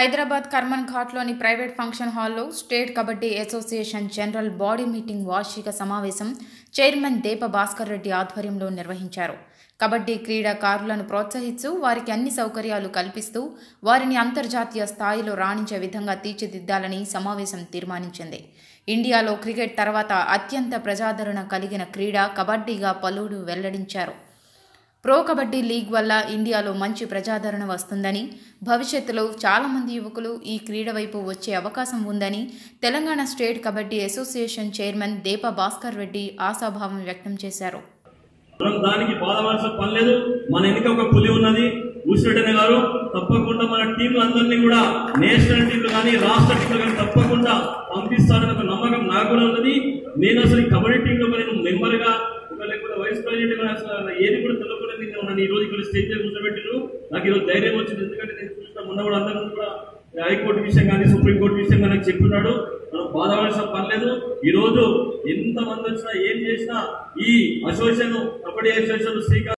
హైదరాబాద్ కర్మన్ ఘాట్లోని private function హాల్లో state kabaddi association general body meeting వార్షిక సమావేశం చైర్మన్ దేప భాస్కర్ రెడ్డి ఆధ్వర్యంలో నిర్వహించారు. కబడ్డీ క్రీడాకారులను ప్రోత్సహిస్తూ వారికి అన్ని సౌకర్యాలు కల్పిస్తూ వారిని అంతర్జాతీయ స్థాయిలో రాణించే విధంగా తీర్చిదిద్దాలని సమావేశం తీర్మానించింది. ఇండియాలో క్రికెట్ తర్వాత అత్యంత ప్రజాదరణ కలిగిన క్రీడ కబడ్డీగా పలువురు వెల్లడించారు. ప్రో కబడ్డీ లీగ్ వల్ల ఇండియాలో మంచి ప్రజాదరణ వస్తుందని భవిష్యత్తులో చాలామంది యువకులు ఈ క్రీడ వైపు వచ్చే అవకాశం ఉందని Telangana state kabaddi association chairman Deepa Bhaskar Reddy ఆశాభావం వ్యక్తం చేశారు. మనం దానికి బాధపడాల్సిన పని లేదు. మన వెనుక ఒక పులి ఉన్నది. ఊసిరెడ్డి గారు తప్పకుండా మన టీంలు అందరినీ కూడా నేషనల్ టీంలు కానీ రాష్ట్ర టీంలు కానీ తప్పకుండా పంపిస్తారని ఒక నమ్మకం నాకు కూడా ఉన్నది. నేను అసలు కబడ్డీ టీంలో నేను మెంబర్గా ఒక లేకపోతే వైస్ ప్రెసిడెంట్ అసలు ఏది కూడా తెలియకుండా నన్ను ఈ రోజు ఇక్కడ స్టేజ్ మీద కూర్చోబెట్టిరు నాకు ఈరోజు ధైర్యం వచ్చింది. ఎందుకంటే నేను చూసిన మొన్న కూడా అందరూ కూడా హైకోర్టు విషయం కానీ సుప్రీంకోర్టు విషయం కానీ చెప్పినాడు. మనం బాధపడాల్సిన పర్లేదు. ఈరోజు ఈ రోజు ఎంత మంది వచ్చినా ఏం చేసినా ఈ అసోసియేషన్ కబడ్డీ అసోసియేషన్ శ్రీకాంత్